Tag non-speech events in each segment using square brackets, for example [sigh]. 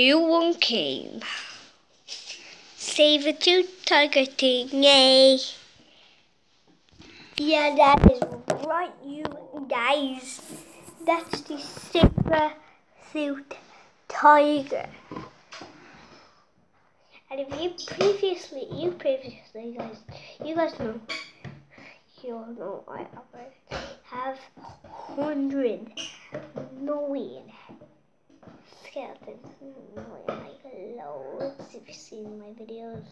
new one came. Save two tiger thing, yay! Yeah, that is right, you guys. That's the saber tooth tiger. And if you previously, you previously, guys, you guys know, you all know I have hundred million skeletons. Million, like loads if you've seen my videos.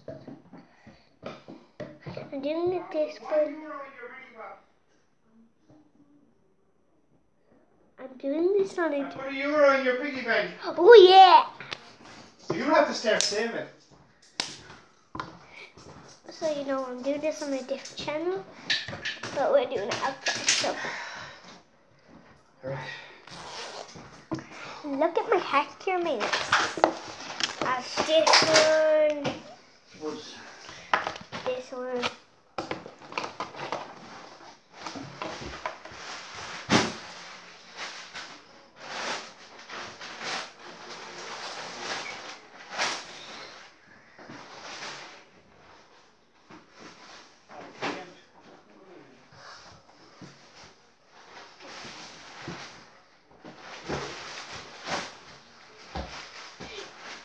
I'm doing this one. I'm doing this on it. What are you on your piggy bank? Oh yeah! You don't have to start saving. So you know I'm doing this on a different channel, but we're doing it outside. So Alright. Look at my hacker minutes. I have this one, this one.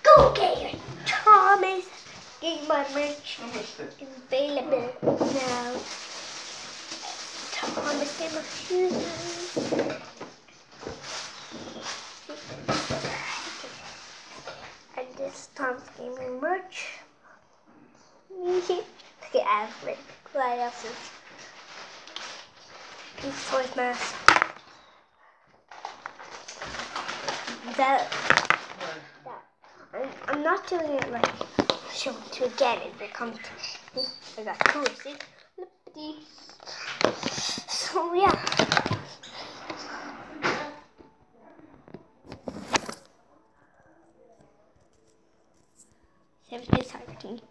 Go get your Thomas. Get merch How much did- available now. Thomas get my shoes. And this Tom's gaming merch. Look at Alfred. What else is? These toys mask. That that. I'm, I'm not doing it like show it to again it comes to me. I got two, see? Lippity. So yeah. Seventeen targeting.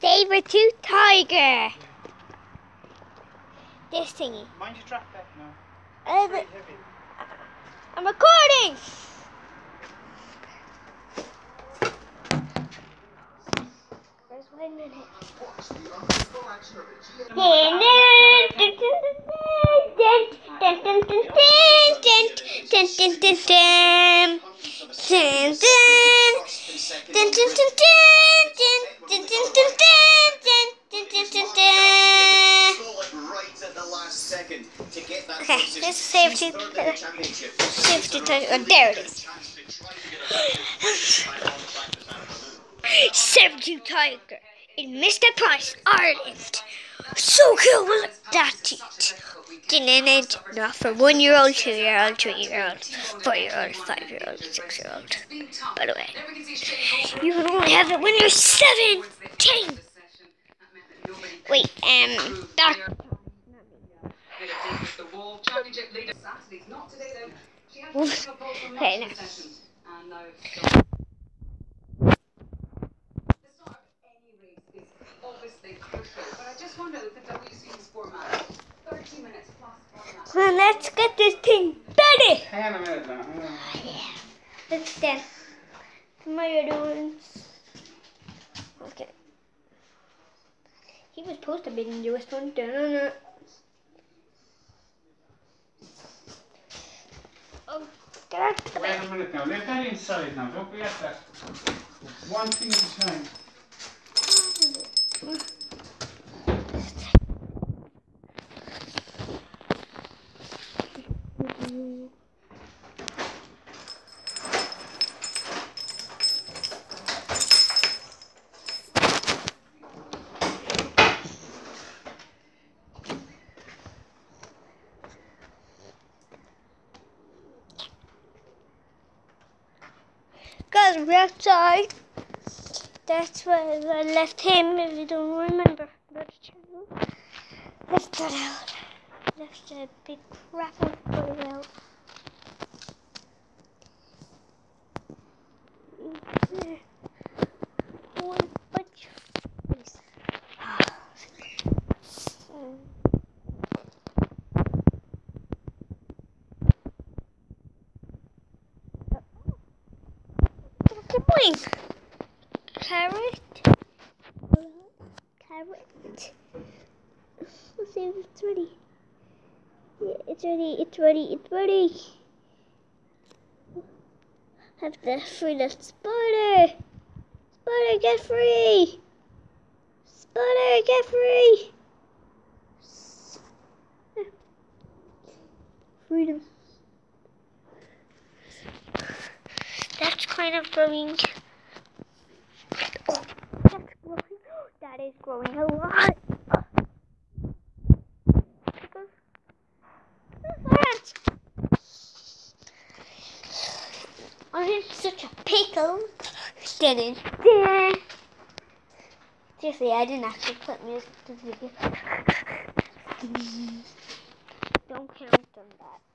Saber tooth tiger. This thingy. Mind your drop back now. Uh. I'm recording. There's one minute. Okay, let's save to save to oh, there it is. Save Tiger in Mr. Price, Ireland. So cool, look at it. Not for one year old, two year old, three year old, four year old, five year old, six year old. By the way, you can only have it when you're seventeen. Wait, um, that Okay, now. Well, let's get this thing ready. Hang on a minute now. hang on. Oh, let's then. My other ones. Okay. He was supposed to be the newest one. Dun-dun-dun. Oh, get out. Wait a minute now. Leave that inside now. Don't forget that. One thing at a time. Guys, we're outside. That's where I left him, if you don't remember. Lift that out. Lift a big crap of food out. There. One bunch of these. Ah. Mm. Doing? Carrot? Carrot? Let's see if it's ready. Yeah, it's ready, it's ready, it's ready. Have to free the spider. Spider, get free. Spider, get free. Freedom. That's kind of growing. Oh, that's growing. [gasps] That is growing a lot. I'm such a pickle. Dun, dun. Seriously, I didn't actually put music to the video. [laughs] Don't count on that.